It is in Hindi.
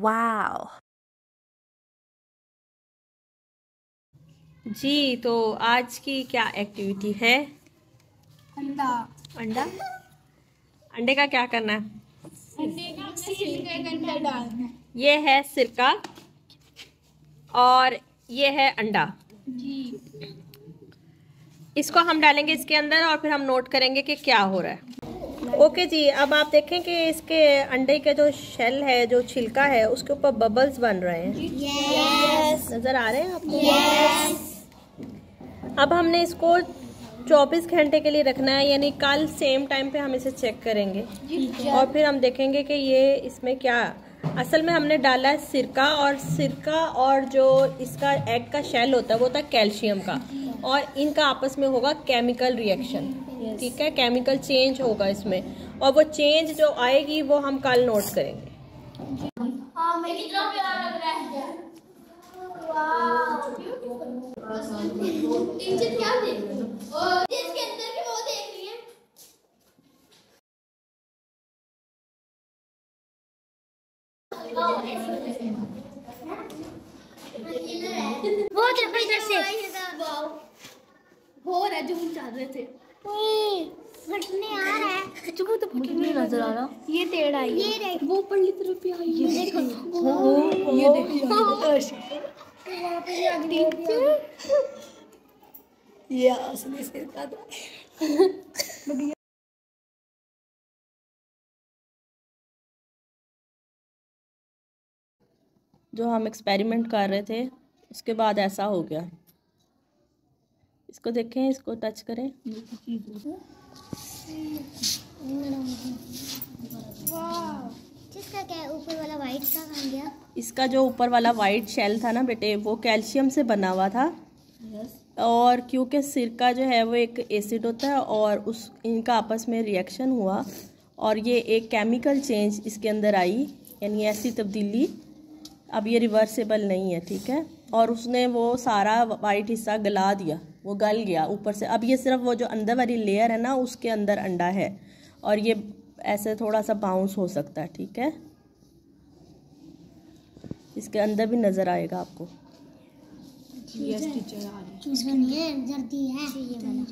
वाह जी तो आज की क्या एक्टिविटी है? अंडा। अंडा? अंडे का क्या करना है? अंडे का सिरके के अंदर डालना ये है सिरका और ये है अंडा। जी। इसको हम डालेंगे इसके अंदर और फिर हम नोट करेंगे कि क्या हो रहा है। ओके जी अब आप देखें कि इसके अंडे का जो शेल है जो छिलका है उसके ऊपर बबल्स बन रहे हैं। यस नज़र आ रहे हैं आपको? यस अब हमने इसको 24 घंटे के लिए रखना है यानी कल सेम टाइम पे हम इसे चेक करेंगे। और फिर हम देखेंगे कि ये इसमें क्या असल में हमने डाला है सिरका और सिरका और जो इसका एग का शेल होता है वो होता है कैल्शियम का। और इनका आपस में होगा केमिकल रिएक्शन ठीक है? केमिकल चेंज होगा इसमें। और वो चेंज जो आएगी वो हम कल नोट करेंगे। हाँ रहा है वाह टीचर क्या देख रहे और इसके अंदर की वो देख रही वो देखो इधर से। हो रहा जो हम चाह रहे थे। फटने आ रहा है। जो तो मुझे नज़र आ रहा। ये टेढ़ा है ये वो पल्ली तरफ़ पे आई है। देखो। ये देखिए ये असली सिर का था जो हम एक्सपेरिमेंट कर रहे थे उसके बाद ऐसा हो गया। इसको देखें इसको टच करें। जिसका क्या ऊपर वाला वाइट का गया इसका जो ऊपर वाला वाइट शेल था ना बेटे वो कैल्शियम से बना हुआ था। और क्योंकि सिरका जो है वो एक एसिड होता है और उस इनका आपस में रिएक्शन हुआ। और ये एक केमिकल चेंज इसके अंदर आई यानी ऐसी तब्दीली। अब ये रिवर्सेबल नहीं है ठीक है? और उसने वो सारा वाइट हिस्सा गला दिया वो गल गया ऊपर से। अब ये सिर्फ़ वो जो अंदर वाली लेयर है ना उसके अंदर अंडा है। और ये ऐसे थोड़ा सा बाउंस हो सकता है ठीक है? इसके अंदर भी नज़र आएगा आपको। टीचर है। जर्दी है। ये वाला